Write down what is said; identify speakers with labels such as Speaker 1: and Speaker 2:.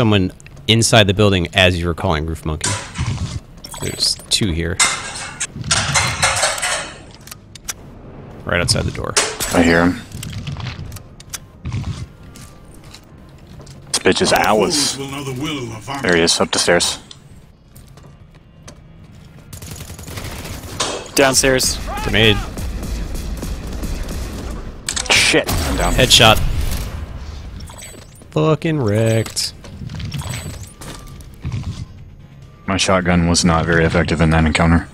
Speaker 1: someone inside the building as you were calling Roof Monkey. There's two here. Right outside the door.
Speaker 2: I hear him. This bitch is ours.
Speaker 3: Will know the will of
Speaker 2: There he is, up the stairs.
Speaker 4: Downstairs.
Speaker 1: Grenade.
Speaker 2: Shit, I'm down.
Speaker 1: Headshot. Fucking wrecked.
Speaker 2: My shotgun was not very effective in that encounter.